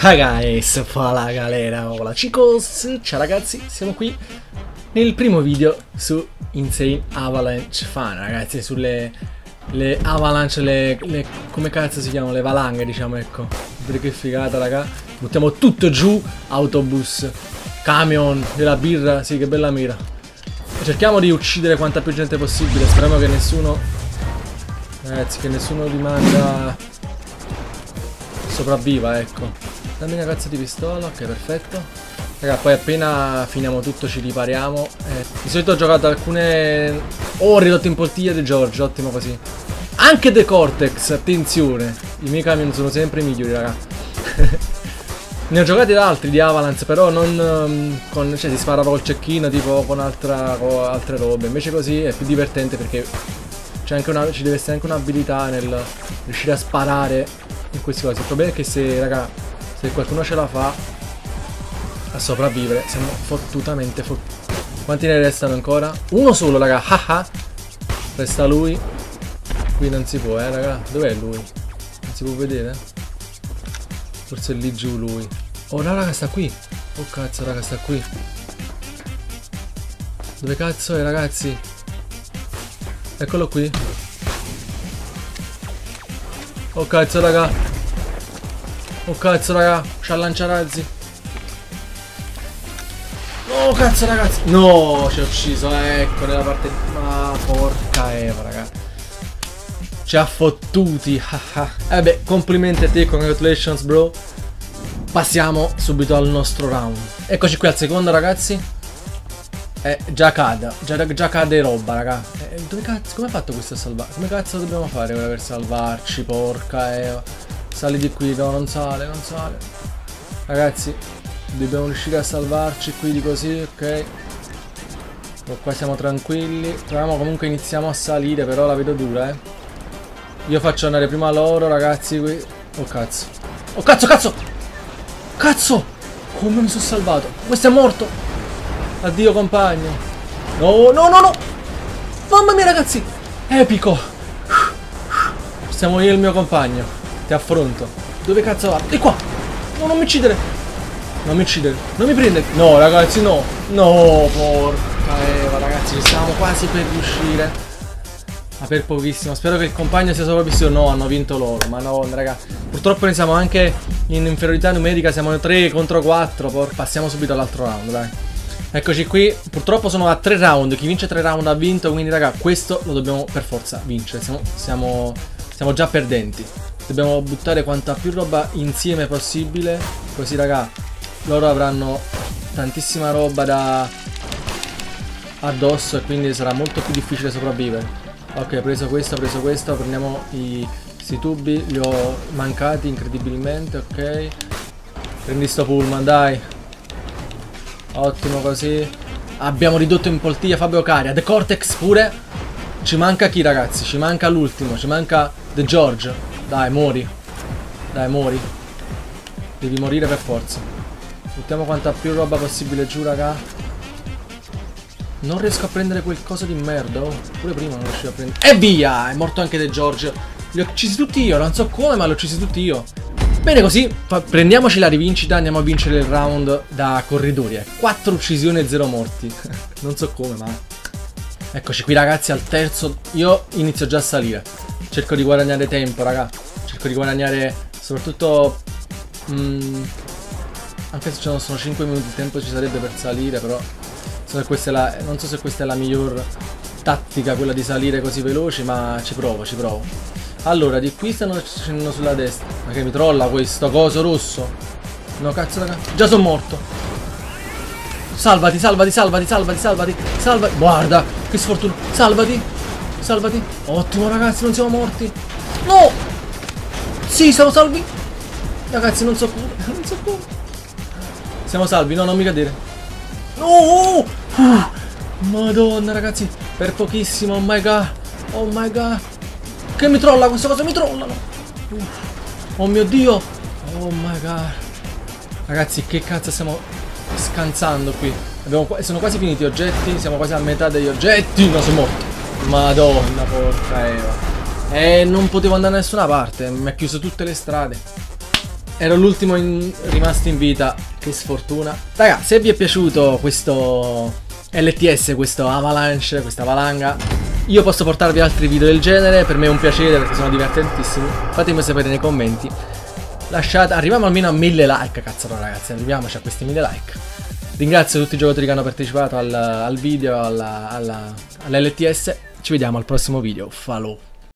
Hi guys, fa la galera, hola chicos, ciao ragazzi, siamo qui nel primo video su Insane Avalanche Fan, ragazzi, sulle le avalanche, le, le, come cazzo si chiamano, le valanghe diciamo, ecco, che figata raga, buttiamo tutto giù, autobus, camion, della birra, sì che bella mira, cerchiamo di uccidere quanta più gente possibile, speriamo che nessuno, ragazzi, che nessuno rimanga sopravviva, ecco. Dammi una cazzo di pistola, ok perfetto. Raga, poi appena finiamo tutto ci ripariamo. Eh, di solito ho giocato alcune ore ridotto in poltiglia di George, ottimo così. Anche The Cortex, attenzione. I miei camion sono sempre migliori, raga. ne ho giocati da altri di Avalanche, però non um, con... Cioè si spara col cecchino, tipo con, altra, con altre robe. Invece così è più divertente perché una, ci deve essere anche un'abilità nel riuscire a sparare in queste cose. Il problema è che se, raga se qualcuno ce la fa a sopravvivere, siamo fottutamente fottuti. Quanti ne restano ancora? Uno solo, raga. Haha. Resta lui. Qui non si può, eh, raga. Dov'è lui? Non si può vedere? Forse è lì giù lui. Oh, no, raga, sta qui. Oh, cazzo, raga, sta qui. Dove cazzo è, ragazzi? Eccolo qui. Oh, cazzo, raga. Oh cazzo raga, c'ha lanciarazzi. Oh cazzo ragazzi. No, ci ha ucciso, ecco, nella parte... Ma porca Eva raga. Ci ha fottuti. eh beh, complimenti a te, congratulations bro. Passiamo subito al nostro round. Eccoci qui al secondo ragazzi. Eh, già cade, già, già cade roba, raga. Eh, dove cazzo, come ha fatto questo a salvare? Come cazzo dobbiamo fare ora per salvarci, porca Eva? Sali di qui, no, non sale, non sale. Ragazzi, dobbiamo riuscire a salvarci qui di così, ok. Oh, qua siamo tranquilli. Proviamo comunque iniziamo a salire, però la vedo dura, eh. Io faccio andare prima loro, ragazzi, qui. Oh, cazzo. Oh, cazzo, cazzo! Cazzo! Come mi sono salvato? Questo è morto! Addio, compagno. No, no, no, no! Mamma mia, ragazzi! Epico! Siamo io e il mio compagno. Ti affronto. Dove cazzo va? Di qua! No, non mi uccidere! Non mi uccidere! Non mi prendere! No, ragazzi, no! No, porca Eva, ragazzi, ci stiamo quasi per riuscire. Ma per pochissimo. Spero che il compagno sia sopravvissuto. No, hanno vinto loro. Ma no, raga. Purtroppo ne siamo anche in inferiorità numerica. Siamo 3 contro 4. Por Passiamo subito all'altro round, dai. Eccoci qui. Purtroppo sono a 3 round. Chi vince 3 round ha vinto. Quindi, raga, questo lo dobbiamo per forza vincere. Siamo, siamo, siamo già perdenti. Dobbiamo buttare quanta più roba insieme possibile. Così raga, loro avranno tantissima roba da addosso e quindi sarà molto più difficile sopravvivere. Ok, preso questo, preso questo, prendiamo i, questi tubi, li ho mancati incredibilmente, ok. Prendi sto pullman, dai. Ottimo così. Abbiamo ridotto in poltiglia Fabio Caria. The Cortex pure. Ci manca chi ragazzi? Ci manca l'ultimo, ci manca The George. Dai, muori. Dai, muori. Devi morire per forza. Buttiamo quanta più roba possibile giù, raga. Non riesco a prendere quel coso di merda. Oh. Pure prima non riuscivo a prendere. E via! È morto anche De George. Li ho uccisi tutti io. Non so come, ma li ho uccisi tutti io. Bene così, prendiamoci la rivincita, andiamo a vincere il round da corridoia. 4 uccisioni e 0 morti. non so come, ma... Eccoci qui ragazzi al terzo. Io inizio già a salire. Cerco di guadagnare tempo, raga. Cerco di guadagnare soprattutto... Mm, anche se ci sono 5 minuti di tempo ci sarebbe per salire, però... So la, non so se questa è la miglior tattica, quella di salire così veloci, ma ci provo, ci provo. Allora, di qui stanno scendendo sulla destra. Ma che mi trolla questo coso rosso? No, cazzo, raga. Già sono morto. Salvati, salvati, salvati, salvati, salvati. Salvati. Guarda, che sfortuna. Salvati. Salvati. Ottimo ragazzi, non siamo morti. No! Sì, siamo salvi. Ragazzi, non so come. Non so come. Siamo salvi, no, non mi cadere. No! Uh, Madonna ragazzi, per pochissimo, oh my god. Oh my god. Che mi trolla questa cosa, mi trollano. Oh mio dio. Oh my god. Ragazzi, che cazzo stiamo scansando qui? Abbiamo, sono quasi finiti gli oggetti, siamo quasi a metà degli oggetti. No, sono morto. Madonna porca Eva. E non potevo andare da nessuna parte, mi ha chiuso tutte le strade. ero l'ultimo rimasto in vita. Che sfortuna. Raga, se vi è piaciuto questo LTS, questo avalanche, questa valanga, io posso portarvi altri video del genere. Per me è un piacere perché sono divertentissimi. Fatemi sapere nei commenti. Lasciate, arriviamo almeno a 1000 like, cazzo ragazzi, arriviamoci a questi 1000 like. Ringrazio tutti i giocatori che hanno partecipato al, al video, alla, alla, all'LTS. Ci vediamo al prossimo video. Falò.